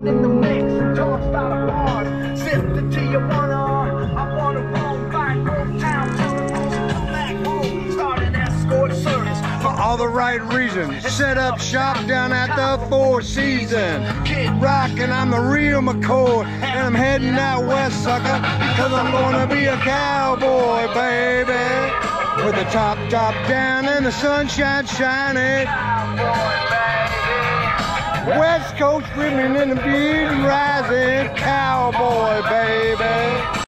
in the mix, talk about a bars, sip the Tijuana. I wanna roll back home town, come back home, start an escort service For all the right reasons. Set up shop down at the Four Seasons. Kid Rockin', I'm the real McCoy, and I'm heading out west, sucker, because I'm gonna be a cowboy, baby. With the top top down and the sunshine shining. West Coast women in the beat rising, baby.